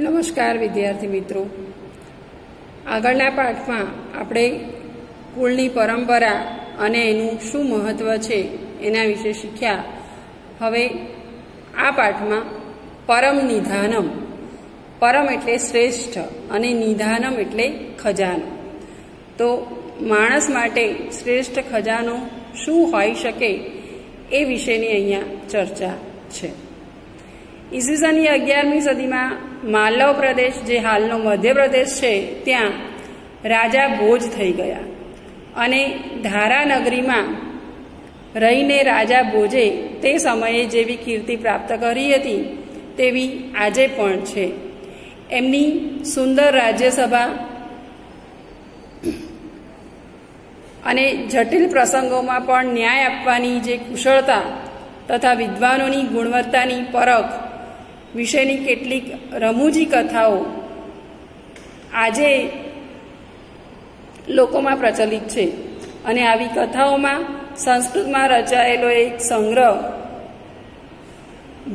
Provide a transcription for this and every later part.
નમસ્કાર, વિદ્યાર્થી મિત્રો. આગળના પાઠમાં આપણે કુળની પરંપરા અને એનું શું મહત્ત્વ છે એના વિશે શીખ્યા. હવે આ પાઠમાં પરમ નિધાનમ. પરમ એટલે શ્રેષ્ઠ અને નિધાનમ એટલે ખજાનો. તો માણસ માટે શ્રેષ્ઠ ખજાનો શું હોઈ શકે એ વિશેની અહીંયા ચર્ચા છે. ઈસવીસનની અગિયારમી સદીમાં માલવ પ્રદેશ, જે હાલનો મધ્યપ્રદેશ છે, ત્યાં રાજા ભોજ થઈ ગયા. અને ધારાનગરીમાં રહીને રાજા ભોજે તે સમયે જેવી કીર્તિ પ્રાપ્ત કરી હતી, તેવી આજે પણ છે. એમની સુંદર રાજ્યસભા અને જટિલ પ્રસંગોમાં પણ ન્યાય આપવાની જે કુશળતા તથા વિદ્વાનોની ગુણવત્તાની પરખ વિશેની કેટલીક રમૂજી કથાઓ આજે લોકોમાં પ્રચલિત છે. અને આવી કથાઓમાં સંસ્કૃતમાં રચાયેલો એક સંગ્રહ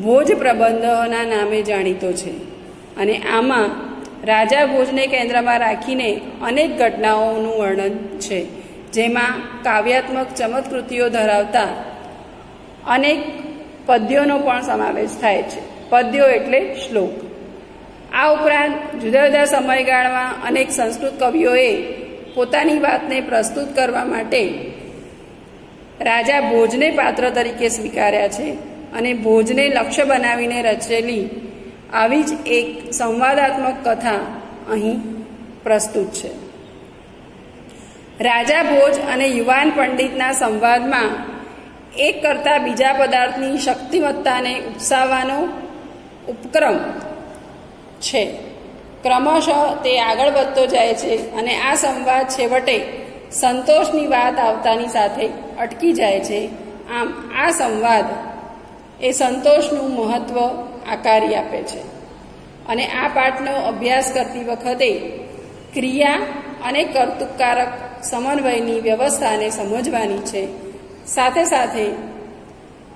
ભોજ પ્રબંધના નામે જાણીતો છે. અને આમાં રાજા ભોજને કેન્દ્રમાં રાખીને અનેક ઘટનાઓનું વર્ણન છે. જેમાં કાવ્યાત્મક ચમત્કૃતિઓ ધરાવતા અનેક પદ્યોનો પણ સમાવેશ થાય છે. પદ્યો એટલે શ્લોક. આ ઉપરાંત જુદા જુદા સમયગાળામાં અનેક સંસ્કૃત કવિઓએ પોતાની વાતને પ્રસ્તુત કરવા માટે રાજા ભોજને પાત્ર તરીકે સ્વીકાર્યા છે અને ભોજને લક્ષ્ય બનાવીને રચેલી આવી જ એક સંવાદાત્મક કથા અહીં પ્રસ્તુત છે. રાજા ભોજ અને યુવાન પંડિતના સંવાદમાં એક કરતાં બીજા પદાર્થની શક્તિમત્તાને ઉપસાવવાનો ઉપક્રમ છે. ક્રમશઃ તે આગળ વધતો જાય છે અને આ સંવાદ છેવટે સંતોષની વાત આવતાની સાથે અટકી જાય છે. આમ આ સંવાદ એ સંતોષનું મહત્ત્વ આકારી આપે છે. અને આ પાઠનો અભ્યાસ કરતી વખતે ક્રિયા અને કર્તુકારક સમન્વયની વ્યવસ્થાને સમજવાની છે. સાથે સાથે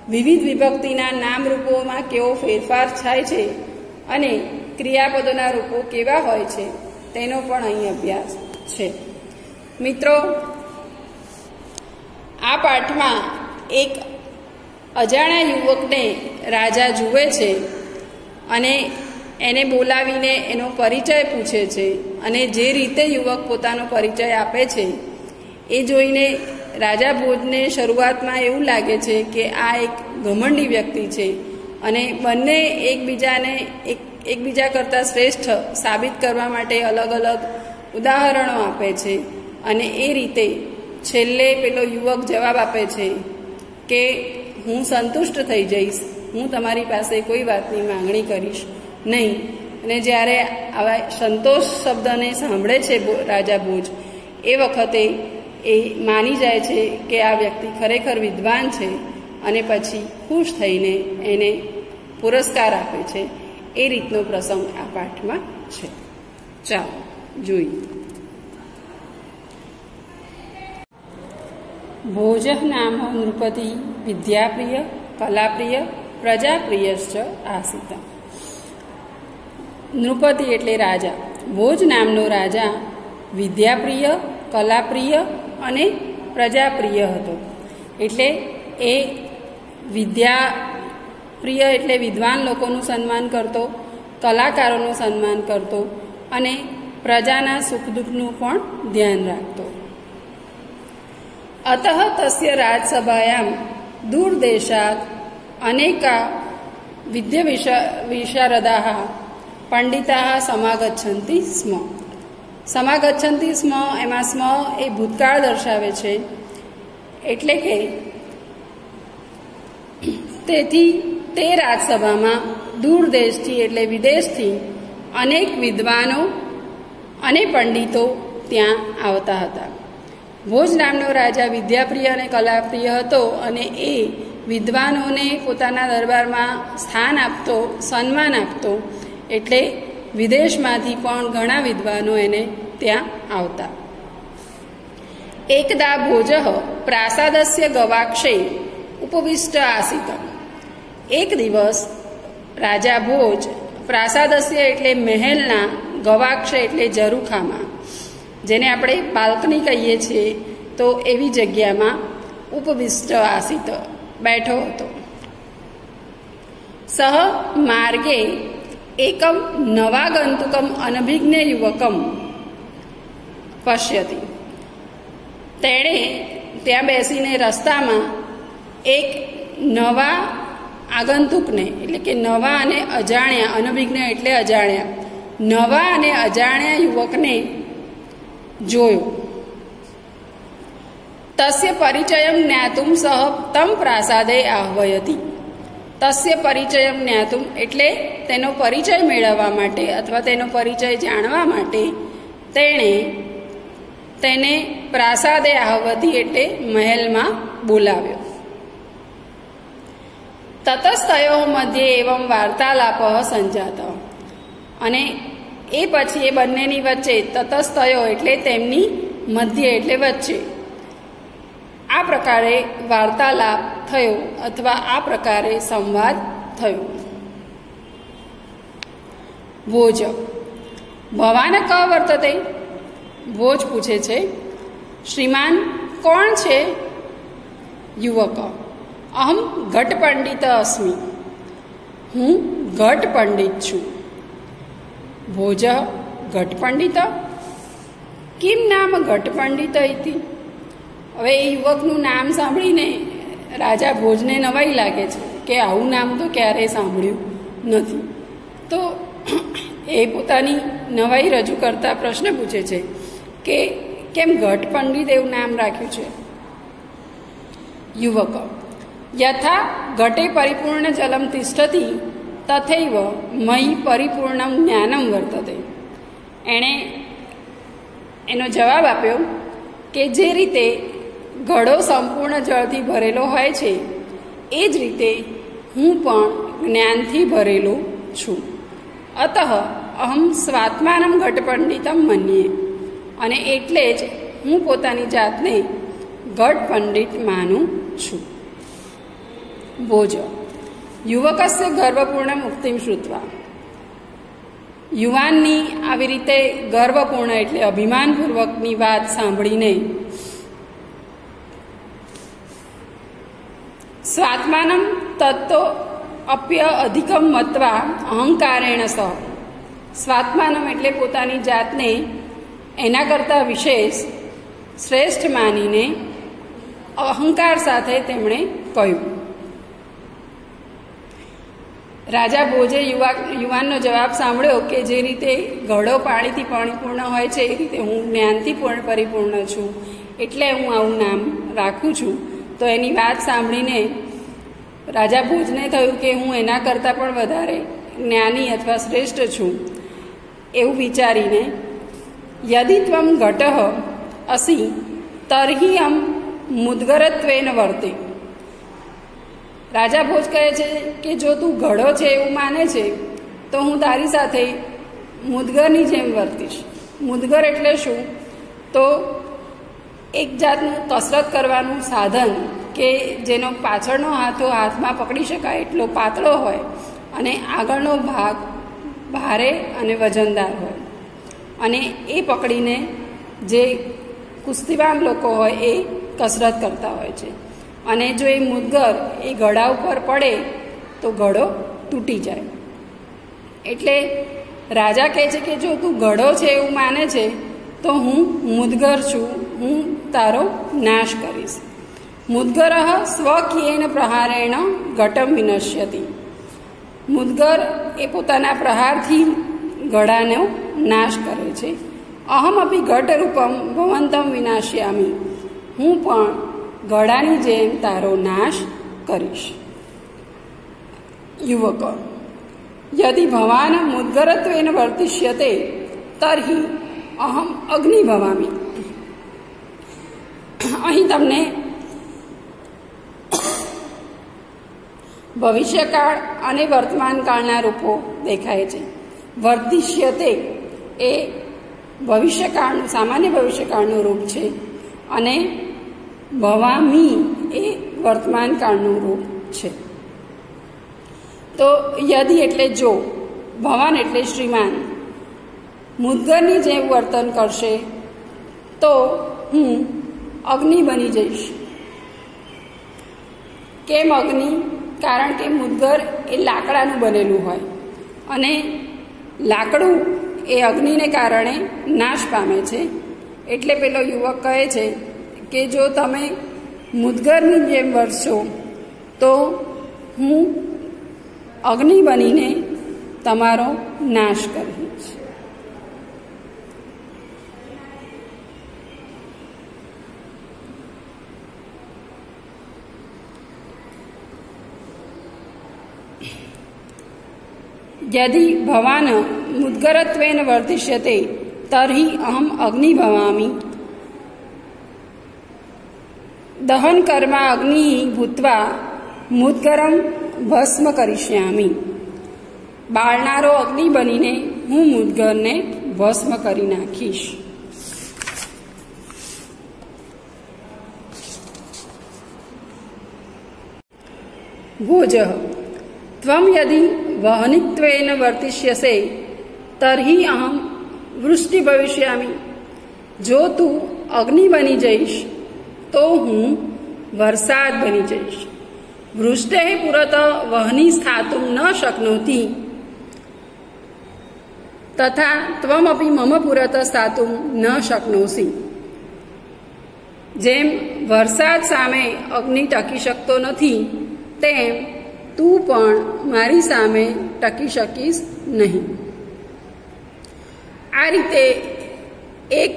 વિવિધ વિભક્તિના નામરૂપોમાં કેવો ફેરફાર થાય છે અને ક્રિયાપદોના રૂપો કેવા હોય છે, તેનો પણ અહીં અભ્યાસ છે. મિત્રો, આ પાઠમાં એક અજાણ્યા યુવકને રાજા જુએ છે અને એને બોલાવીને એનો પરિચય પૂછે છે અને જે રીતે યુવક પોતાનો પરિચય આપે છે, એ જોઈને રાજા ભોજને શરૂઆતમાં એવું લાગે છે કે આ એક ઘમંડી વ્યક્તિ છે અને બંને એકબીજાને એક, એકબીજા કરતાં શ્રેષ્ઠ સાબિત કરવા માટે અલગ અલગ ઉદાહરણો આપે છે. અને એ રીતે છેલ્લે પેલો યુવક જવાબ આપે છે કે, હું સંતુષ્ટ થઈ જઈશ. હું તમારી પાસે કોઈ વાતની માંગણી કરીશ નહીં. અને જ્યારે આવા સંતોષ શબ્દને સાંભળે છે રાજા ભોજ, એ વખતે એ માની જાય છે કે આ વ્યક્તિ ખરેખર વિદ્વાન છે અને પછી ખુશ થઈને એને પુરસ્કાર આપે છે. એ રીતનો પ્રસંગ આ પાઠમાં છે. ચાલો, જોઈએ. ભોજ નામ નૃપતિ વિદ્યાપ્રિય કલાપ્રિય પ્રજાપ્રિયશ્ચ આસિત. નૃપતિ એટલે રાજા. ભોજ નામનો રાજા વિદ્યાપ્રિય કલાપ્રિય અને પ્રજાપ્રિય હતો. એટલે એ વિદ્યા પ્રિય એટલે વિદ્વાન લોકોનું સન્માન કરતો, કલાકારોનું સન્માન કરતો અને પ્રજાના સુખ દુઃખનું પણ ધ્યાન રાખતો. અતઃ તસ્ય રાજસભાયામ દૂરદેશાત અનેકા વિદ્ય વિશારદા પંડિતા સમાગચ્છન્તિ સ્મ. સમાગચ્છન્તિ સ્મ, એમાં સ્મ એ ભૂતકાળ દર્શાવે છે. એટલે કે તેથી તે રાજસભામાં દૂર દેશથી એટલે વિદેશથી અનેક વિદ્વાનો અને પંડિતો ત્યાં આવતા હતા. ભોજ નામનો રાજા વિદ્યાપ્રિય અને કલાપ્રિય હતો અને એ વિદ્વાનોને પોતાના દરબારમાં સ્થાન આપતો, સન્માન આપતો. એટલે વિદેશમાંથી પણ ઘણા વિદ્વાનો એને ત્યાં આવતા? એકદા ભોજ પ્રાસાદસ્ય ગવાક્ષે ઉપવિષ્ટ આસિત એક દિવસ રાજા ભોજ પ્રાસાદસ્ય એટલે મહેલના ગવાક્ષ એટલે ઝરૂખામાં, જેને આપણે બાલ્કની કહીએ છીએ, તો એવી જગ્યામાં ઉપવિષ્ટ આસિત બેઠો હતો. સહ માર્ગે એકમ નવાગંતુકમ અનભિજ્ઞ યુવકમ પશ્યતી. તેણે ત્યાં બેસીને રસ્તામાં એક નવા આગંતુકને, એટલે કે નવા અને અજાણ્યા અનભિજ્ઞ એટલે અજાણ્યા, નવા અને અજાણ્યા યુવકને જોયો. તસ્ય પરિચયમ જ્ઞાતુમ સહ તમ પ્રાસાદે આહ્વયતી. તસ્ય પરિચયમ જ્ઞાતું એટલે તેનો પરિચય મેળવવા માટે અથવા તેનો પરિચય જાણવા માટે તેણે તેને પ્રાસાદે આહવતી એટલે મહેલમાં બોલાવ્યો. તતસ્તયો મધ્યે એવમ વાર્તાલાપ સંજાત. અને એ પછી એ બંનેની વચ્ચે તતસ્તયો એટલે તેમની મધ્ય એટલે વચ્ચે. આ પ્રકારે વાર્તાલાપ થયો અથવા આ પ્રકારે સંવાદ થયો. ભોજ. ભવાન ક વર્તતે? ભોજ પૂછે છે, શ્રીમાન, કોણ છે? યુવક. અહમ ઘટ પંડિત અસ્મી. હું ઘટ પંડિત છું. ભોજ. ઘટ પંડિત? કિમ નામ ઘટ પંડિત ઇતિ હવે એ યુવકનું નામ સાંભળીને રાજા ભોજને નવાઈ લાગે છે કે આવું નામ તો ક્યારેય સાંભળ્યું નથી. તો એ પોતાની નવાઈ રજૂ કરતા પ્રશ્ન પૂછે છે કે કેમ ઘટ પંડિત એવું નામ રાખ્યું છે? યુવક, યથા ઘટે પરિપૂર્ણ જલમ તિષ્ઠતી, તથૈવ મયી પરિપૂર્ણમ જ્ઞાનમ વર્તતે. એણે એનો જવાબ આપ્યો કે જે રીતે ઘડો સંપૂર્ણ જળથી ભરેલો હોય છે. એ જ રીતે હું પણ જ્ઞાનથી ભરેલો છું. અતઃ અહમ સ્વાત્માનમ ઘટપંડિતમ મન્યે. અને એટલે જ હું પોતાની જાતને ઘટ પંડિત માનું છું. ભોજ. યુવકસ્ય ગર્વપૂર્ણ મુક્તિમ શ્રુત્વા. યુવાનની આવી રીતે ગર્વપૂર્ણ એટલે અભિમાનપૂર્વકની વાત સાંભળીને સ્વાત્માનમ તત્તો અપ્ય અધિકમ મત્વા અહંકારેણ સહ સ્વાત્માનમ એટલે પોતાની જાતને, એના કરતાં વિશેષ, શ્રેષ્ઠ માનીને અહંકાર સાથે તેમણે કહ્યું. રાજા ભોજે યુવા, યુવાનનો જવાબ સાંભળ્યો કે જે રીતે ઘડો પાણીથી પરિપૂર્ણ હોય છે, એ રીતે હું જ્ઞાનથી પણ પરિપૂર્ણ છું. એટલે હું આવું નામ રાખું છું. તો એની વાત સાંભળીને રાજા ભોજને થયું કે હું એના કરતાં પણ વધારે જ્ઞાની અથવા શ્રેષ્ઠ છું, એવું વિચારીને યદિ ત્વમ ઘટ અસી તર્હિ અમ મુદગરત્વેન વર્તે. રાજા ભોજ કહે છે કે જો તું ઘડો છે એવું માને છે, તો હું તારી સાથે મુદગરની જેમ વર્તીશ. મુદગર એટલે શું? તો એક જાતનું કસરત કરવાનું સાધન કે જેનો પાછળનો હાથો હાથમાં પકડી શકાય એટલો પાતળો હોય અને આગળનો ભાગ ભારે અને વજનદાર હોય. અને એ પકડીને જે કુસ્તીવાન લોકો હોય એ કસરત કરતા હોય છે. અને જો એ મુદગર એ ઘડા ઉપર પડે તો ઘડો તૂટી જાય. એટલે રાજા કહે છે કે જો તું ઘડો છે એવું માને છે, તો હું મુદગર છું, હું તારો નાશ કરીશ. મુદગર સ્વકીયેન પ્રહારેણ ઘટમ વિનશ્યતિ મુદગર એ પોતાના પ્રહારથી ગળાનો નાશ કરે છે। અહમ અપી ઘટરૂપમ ભવંતમ વિનાશ્યામી। હું પણ ગળાની જેમ તારો નાશ કરીશ। યુવક, યદિ ભવાન મુદ્ગરત્વેન વર્તિષ્યતે, તર્હિ અહમ અગ્નિ ભવામી। અહીં તમને ભવિષ્યકાળ અને વર્તમાનકાળના રૂપો દેખાય છે. વર્તિષ્યતે એ ભવિષ્યકાળનું, સામાન્ય ભવિષ્યકાળનું રૂપ છે અને ભવામી એ વર્તમાનકાળનું રૂપ છે. તો યદિ એટલે જો, ભવાન એટલે શ્રીમાન. મુદ્ગરની જેમ વર્તન કરશે તો હું અગ્નિ બની જઈશ. કેમ અગ્નિ? કારણ કે મુદગર એ લાકડાનું બનેલું હોય. અને લાકડું એ અગ્નિને કારણે નાશ પામે છે. એટલે પેલો યુવક કહે છે કે જો તમે મુદગરની જેમ વરસો, તો હું અગ્નિ બનીને તમારો નાશ કરીશ. यदि भवान् मुद्गरत्वेन वर्धिष्यते तर्हि अहम् अग्नि भवामि દહન કર્મા અગ્નિ ભૂતવા મુદ્ગરમ ભસ્મ કરીશ્યામી બાળનારો અગ્નિ બનીને હું મુદ્ગરને ભસ્મ કરી નાખીશ ભોજ ત્વમ યદિ વહનિત્વેન વર્તિષ્યસે તર્હિ અહમ વૃષ્ટિ ભવિષ્યામી જો તું અગ્નિ બની જઈશ તો હું વરસાદ બની જઈશ વૃષ્ટે પુરત વહની સ્થાતુમ ન શક્નોતી તથા ત્વમપી મમ પુરત સ્થાતુમ ન શક્નોસી જેમ વરસાદ સામે અગ્નિ ટકી શકતો નથી તેમ તું પણ મારી સામે ટકી શકીશ નહીં. આ રીતે એક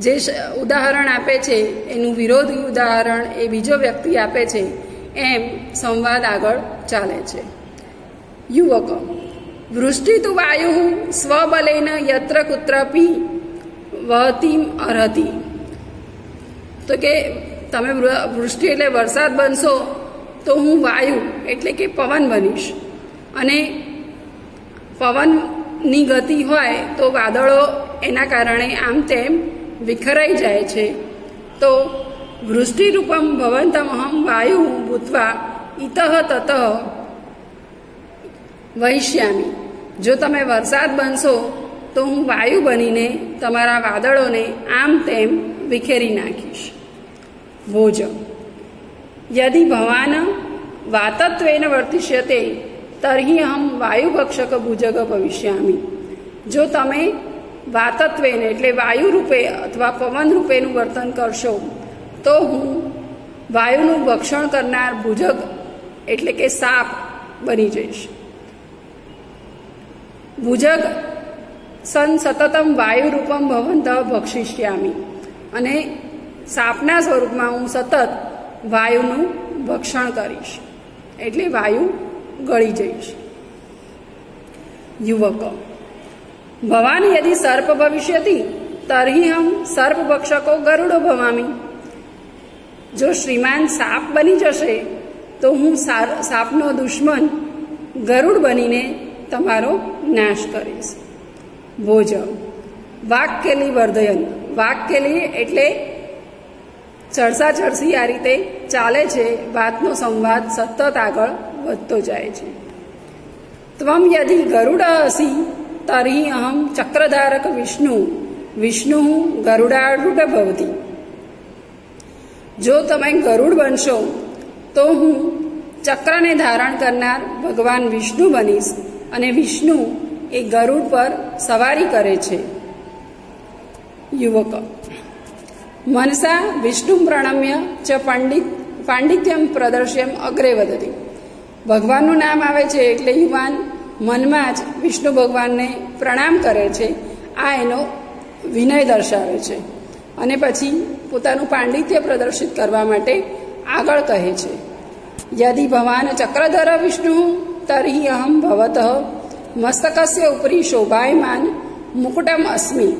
જે ઉદાહરણ આપે છે, એનું વિરોધી ઉદાહરણ એ બીજો વ્યક્તિ આપે છે, એમ સંવાદ આગળ ચાલે છે. યુવકો, વૃષ્ટિ તુ વાયુ સ્વબલેન યત્ર કુત્રપી વહતીમ અરહતી. તો કે તમે વૃષ્ટિ એટલે વરસાદ બનશો તો હું વાયુ, એટલે કે પવન બનીશ. અને પવનની ગતિ હોય તો વાદળો એના કારણે આમ તેમ વિખરાઈ જાય છે. તો વૃષ્ટિરૂપમ ભવંતમહમ વાયુ ભૂતવા ઇતઃ તત વહિષ્યામી જો તમે વરસાદ બનશો, તો હું વાયુ બનીને તમારા વાદળોને આમ તેમ વિખેરી નાખીશ. ભોજ યદિ ભવાન વાતત્વેન વર્તિષ્યતે તર્હિ અહમ વાયુભક્ષક ભુજગ ભવિષ્યામી જો તમે વાતત્વેન એટલે વાયુ રૂપે અથવા પવન રૂપેનું વર્તન કરશો તો હું વાયુનું ભક્ષણ કરનાર ભુજગ એટલે કે સાપ બની જઈશ ભુજગ સન સતતમ વાયુ રૂપમ ભવંત ભક્ષિષ્યામી અને સાપના સ્વરૂપમાં હું સતત વાયુનું ભક્ષણ કરીશ. એટલે વાયુ ગળી જઈશ. યુવક, ભવાન યદિ સર્પ ભવિષ્યતિ, તરહી હમ સર્પ ભક્ષકો ગરુડો ભવામી. જો શ્રીમાન સાપ બની જશે, તો હું સાપનો દુશ્મન ગરુડ બનીને તમારો નાશ કરીશ. ભોજ વાક્યલી વર્ધયન, વાક્યલી એટલે ચરસા ચડસી આ રીતે ચાલે છે, વાતનો સંવાદ સતત આગળ વધતો જાય છે. ત્વમ યદિ ગરુડ અસી તર્હિ અહમ ચક્રધારક વિષ્ણુ વિષ્ણુ ગરુડારૂઢ ભવતી. જો તમે ગરુડ બનશો, તો હું ચક્રને ધારણ કરનાર ભગવાન વિષ્ણુ બનીશ અને વિષ્ણુ એ ગરુડ પર સવારી કરે છે. યુવક મનસા વિષ્ણુ પ્રણમ્ય ચ પંડિત પાંડિત્યમ પ્રદર્શ્યમ અગ્રે વધતી ભગવાનનું નામ આવે છે એટલે યુવાન મનમાં જ વિષ્ણુ ભગવાનને પ્રણામ કરે છે, આ એનો વિનય દર્શાવે છે. અને પછી પોતાનું પાંડિત્ય પ્રદર્શિત કરવા માટે આગળ કહે છે, યદિ ભવાન ચક્રધર વિષ્ણુ તર્હિ અહમ ભવત, મસ્તકસ્ય ઉપરી શોભાયમાન મુકુટમ અસ્મી.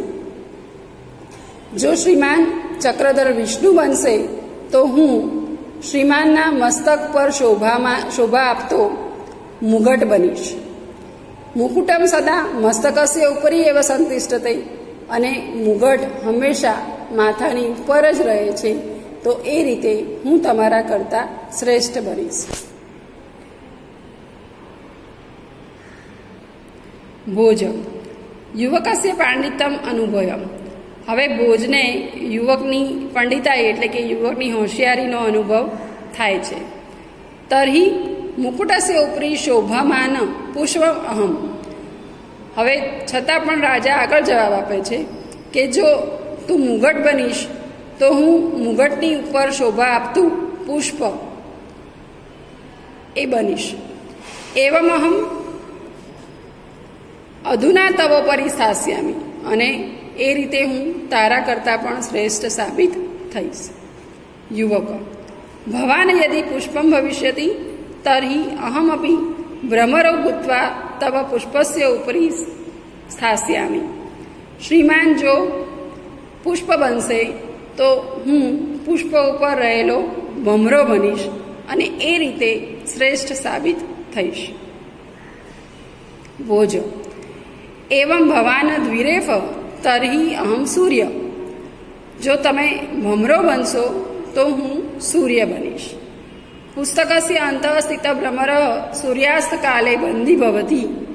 જો શ્રીમાન ચક્રધર વિષ્ણુ બનશે, તો હું શ્રીમાનના મસ્તક પર શોભામાં શોભા આપતો મુગટ બનીશ. મુકુટમ સદા મસ્તકસ્ય ઉપરી એવ સંતિષ્ઠતે અને મુગટ હંમેશા માથાની ઉપર જ રહે છે, તો એ રીતે હું તમારા કરતાં શ્રેષ્ઠ બનીશ. ભોજન યુવકસ્ય પાંડિતમ અનુભવ હવે ભોજને યુવકની પંડિતાઈ એટલે કે યુવકની હોશિયારીનો અનુભવ થાય છે. તરહી મુકુટસે ઉપરી શોભામાન પુષ્પ અહમ. હવે છતાં પણ રાજા આગળ જવાબ આપે છે કે જો તું મુગટ બનીશ, તો હું મુગટની ઉપર શોભા આપતું પુષ્પ એ બનીશ. એવમ અહમ અધુના તવ પરી સ્થાસ્યામી અને એ રીતે હું તારા કરતાં પણ શ્રેષ્ઠ સાબિત થઈશ. યુવક, ભવાન યદિ પુષ્પમ ભવિષ્યતિ, તર્હિ અહમપી ભ્રમરો ભૂત્વા તવ પુષ્પસ્ય ઉપરી સ્થાસ્યામી. શ્રીમાન જો પુષ્પ બનશે, તો હું પુષ્પ ઉપર રહેલો ભમરો બનીશ અને એ રીતે શ્રેષ્ઠ સાબિત થઈશ. ભોજ, એવમ ભવાન દ્વિરેફ તરહી અહમ સૂર્ય. જો તમે ભમરો બનશો, તો હું સૂર્ય બનીશ. પુસ્તકસ્ય અંતઃસ્થિત ભ્રમર સૂર્યાસ્ત કાલે બંદી ભવતી.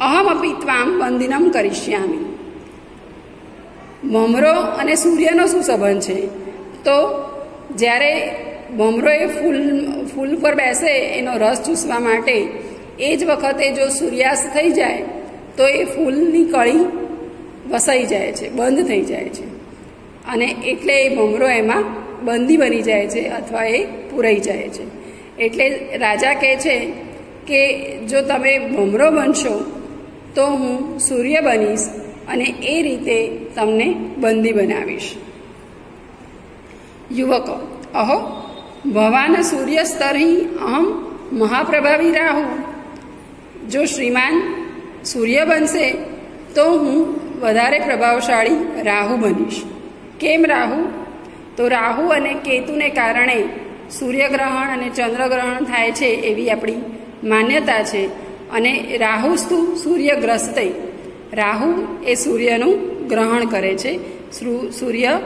અહમપી ત્વામ બંદિનમ કરિષ્યામી. ભમરો અને સૂર્યનો શું સંબંધ છે? તો જ્યારે ભમરો એ ફૂલ ફૂલ પર બેસે, એનો રસ ચૂસવા માટે, એ જ વખતે જો સૂર્યાસ્ત થઈ જાય, તો એ ફૂલની કળી વસાઈ જાય છે, બંધ થઈ જાય છે. અને એટલે એ ભમરો એમાં બંદી બની જાય છે અથવા એ પૂરાઈ જાય છે. એટલે રાજા કહે છે કે જો તમે ભમરો બનશો, તો હું સૂર્ય બનીશ અને એ રીતે તમને બંદી બનાવીશ. યુવકો, અહો, ભવાન સૂર્ય સ્તરહી અહમ મહાપ્રભાવી રાહુ. જો શ્રીમાન સૂર્ય બનશે, તો હું વધારે પ્રભાવશાળી રાહુ બનીશ. કેમ રાહુ? તો રાહુ અને કેતુને કારણે સૂર્યગ્રહણ અને ચંદ્રગ્રહણ થાય છે એવી આપણી માન્યતા છે. અને રાહુસ્તુ સૂર્યગ્રસ્તે. રાહુ એ સૂર્યનું ગ્રહણ કરે છે. સૂર્ય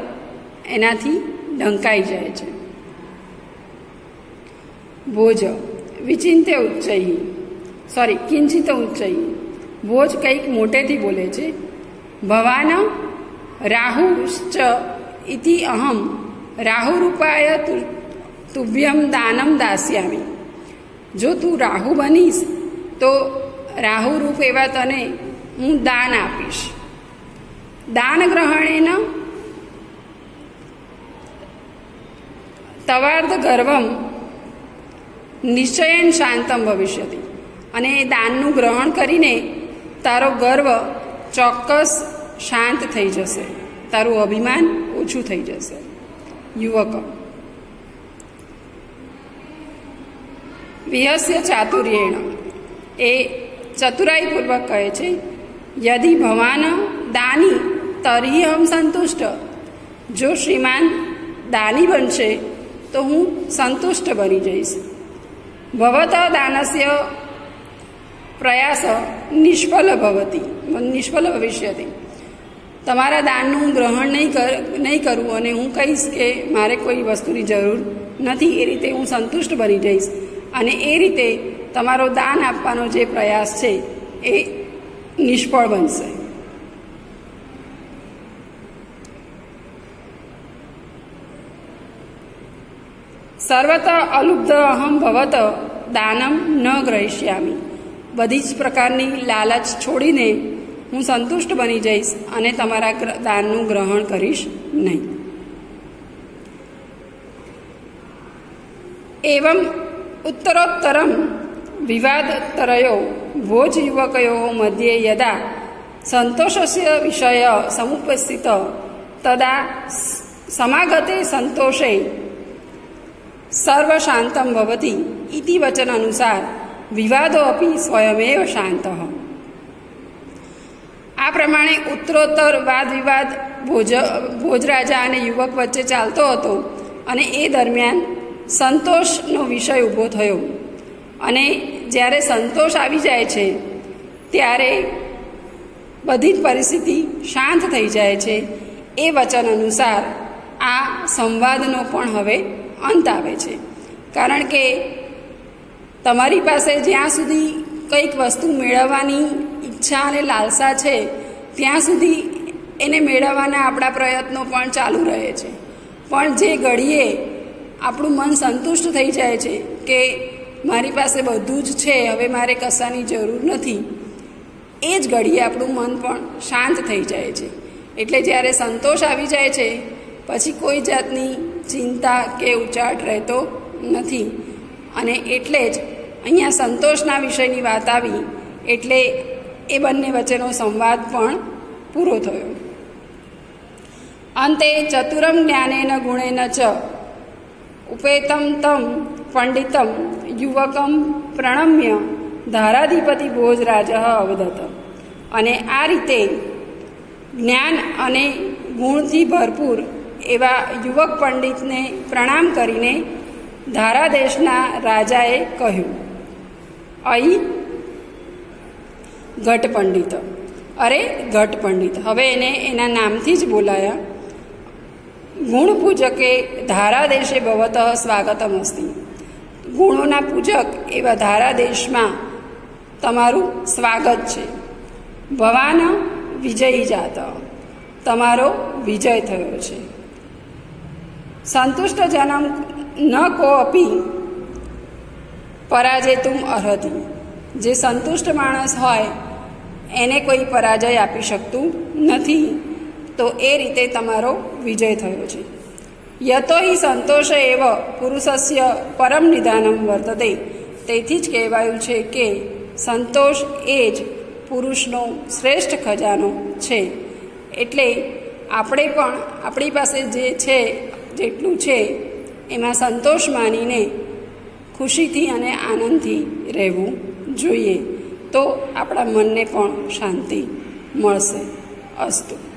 એનાથી ઢંકાઈ જાય છે. ભોજ વિચિંતે ઉચ્ચઈ સોરી, કિંચિત ઉચ્ચઈ ભોજ કંઈક મોટેથી બોલે છે. ભવાન રાહુશ્ચ ઇતિ અહમ રાહુરૂપાય તુભ્યમ દાનમ દાસ્યામી જો તું રાહુ બનીશ તો રાહુરૂપ એવા તને હું દાન આપીશ દાન ગ્રહણેન તવાર્ધ ગર્વમ નિશ્ચયન શાંતમ ભવિષ્યતિ અને એ દાનનું ગ્રહણ કરીને તારો ગર્વ ચોક્કસ શાંત થઈ જશે. તારું અભિમાન ઓછું થઈ જશે. યુવક. વિહસ્ય ચાતુર્યેણ. એ ચતુરાઈપૂર્વક કહે છે, યદિ ભવાન દાની તરી હમ સંતુષ્ટ. જો શ્રીમાન દાની બનશે, તો હું સંતુષ્ટ બની જઈશ. ભવત દાનસ્ય પ્રયાસ નિષ્ફળ ભવતી. નિષ્ફળ ભવિષ્યથી. તમારા દાનનું ગ્રહણ નહીં કર, નહીં કરવું અને હું કહીશ કે મારે કોઈ વસ્તુની જરૂર નથી, એ રીતે હું સંતુષ્ટ બની જઈશ. અને એ રીતે તમારો દાન આપવાનો જે પ્રયાસ છે, એ નિષ્ફળ બનશે. સર્વત અલુબ્ધ અહમ ભવત દાનમ ન ગ્રહિષ્યામી. બધી જ પ્રકારની લાલચ છોડીને હું સંતુષ્ટ બની જઈશ અને તમારા દાનનું ગ્રહણ કરીશ નહીં. એવમ ઉત્તરોત્તરમ વિવાદતરયો ભોજ યુવકયો મધ્યે યદા સંતોષસ્ય વિષય સમુપસ્થિત, તદા સમાગતે સંતોષે સર્વશાંતમ ભવતી, ઇતિ વચન અનુસાર વિવાદો અપી સ્વયમેવ શાંત. આ પ્રમાણે ઉત્તરોત્તર વાદ વિવાદ ભોજ, ભોજરાજા અને યુવક વચ્ચે ચાલતો હતો અને એ દરમિયાન સંતોષનો વિષય ઊભો થયો. અને જ્યારે સંતોષ આવી જાય છે, ત્યારે બધી જ પરિસ્થિતિ શાંત થઈ જાય છે. એ વચન અનુસાર આ સંવાદનો પણ હવે અંત આવે છે. કારણ કે તમારી પાસે જ્યાં સુધી કંઈક વસ્તુ મેળવવાની ઈચ્છા અને લાલસા છે, ત્યાં સુધી એને મેળવવાના આપણા પ્રયત્નો પણ ચાલુ રહે છે. પણ જે ઘડીએ આપણું મન સંતુષ્ટ થઈ જાય છે કે મારી પાસે બધું જ છે, હવે મારે કશાની જરૂર નથી, એ જ ઘડીએ આપણું મન પણ શાંત થઈ જાય છે. એટલે જ્યારે સંતોષ આવી જાય છે, પછી કોઈ જાતની ચિંતા કે ઉચાટ રહેતો નથી. અને એટલે જ અહીંયા સંતોષના વિષયની વાત આવી, એટલે એ બંને વચ્ચેનો સંવાદ પણ પૂરો થયો. અંતે ચતુરમ જ્ઞાનેન ગુણેન ચ, ઉપેતમ તમ પંડિતમ યુવકમ પ્રણમ્ય ધારાધિપતિ ભોજરાજ અવદત અને આ રીતે જ્ઞાન અને ગુણથી ભરપૂર એવા યુવક પંડિતને પ્રણામ કરીને ધારાદેશના રાજાએ કહ્યું, અહીં ઘટ પંડિત. અરે ઘટ પંડિત. હવે એને એના નામથી જ બોલાયા. ગુણ પૂજકે ધારા દેશે ભવત સ્વાગતમ અસ્તિ ગુણોના પૂજક એવા ધારા દેશમાં તમારું સ્વાગત છે. ભવાન વિજયી જાત. તમારો વિજય થયો છે. સંતુષ્ટ જનમ ન કો અપી. પરાજય તુમ અર્હતી. જે સંતુષ્ટ માણસ હોય, એને કોઈ પરાજય આપી શકતું નથી. તો એ રીતે તમારો વિજય થયો છે. યતો હિ સંતોષ એવ પુરુષસ્ય પરમ નિદાનમ વર્તતે. તેથી જ કહેવાયું છે કે સંતોષ એ જ પુરુષનો શ્રેષ્ઠ ખજાનો છે. એટલે આપણે પણ આપણી પાસે જે છે, જેટલું છે, એમાં સંતોષ માનીને ખુશીથી અને આનંદથી રહેવું જોઈએ તો આપણા મનને પણ શાંતિ મળશે. અસ્તુ.